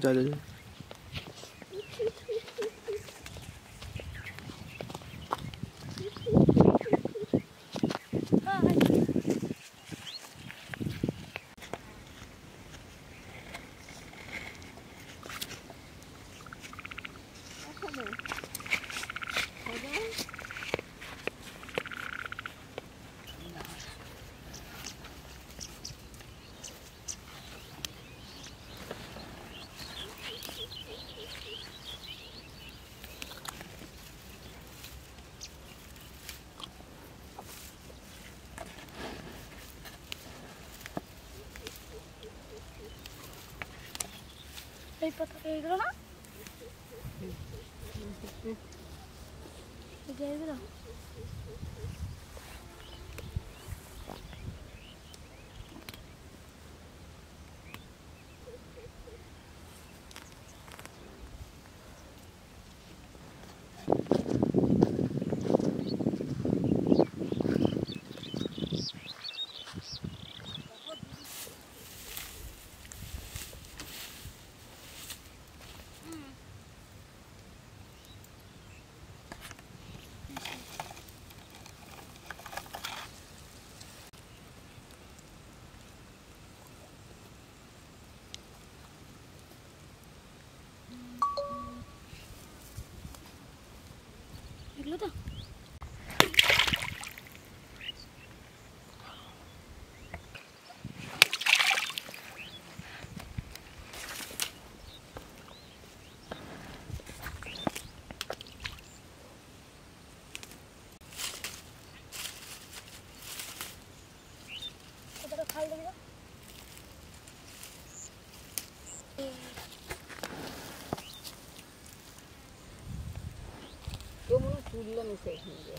家里 Harry Potter grona? ¿Qué? 等等 चूल्हे में सेकेंगे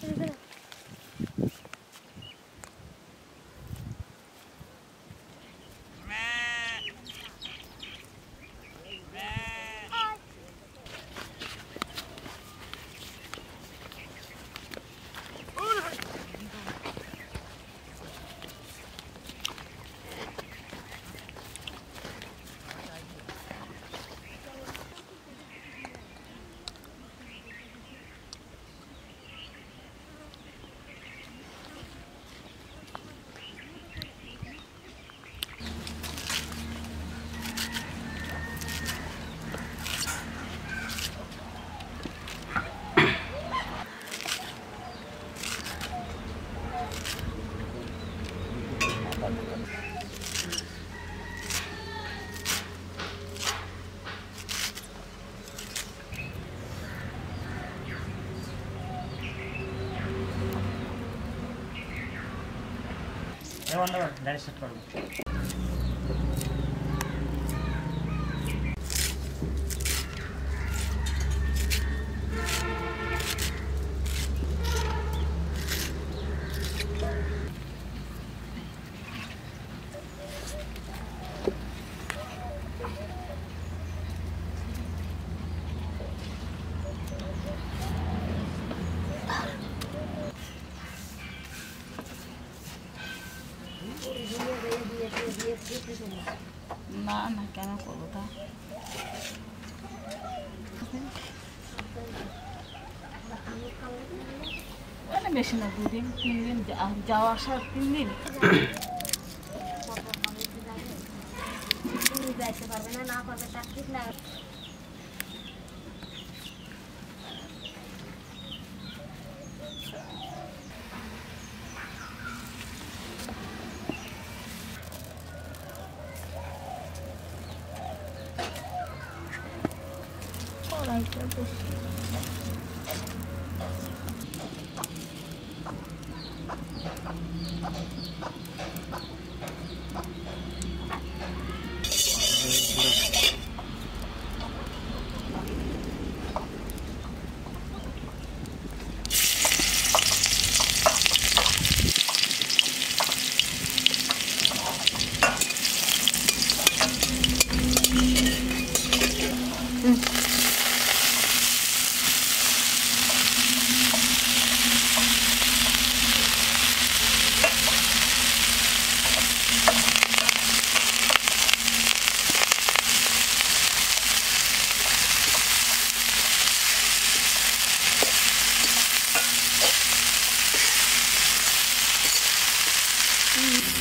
快点 That is one hour. That is the problem. বেশি না দুদিন তিন দিন যাওয়া আসা তিন দিন যাইতে পারবে না না পারবে তার ঠিক না 있네.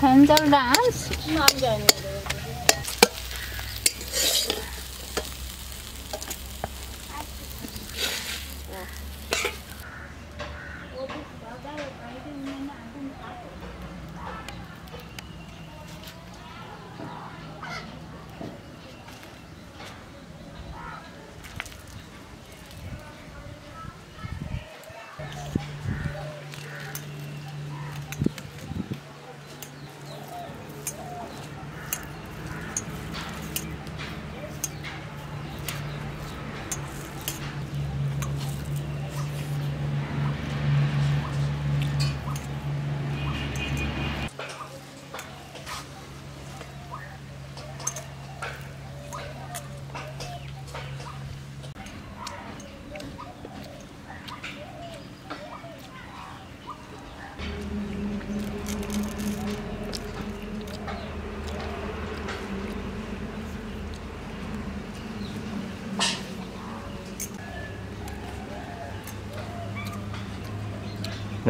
Sen de dans. Şimdi amca anne.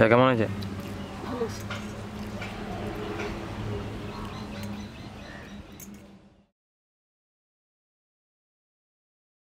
Ya, kamu aja?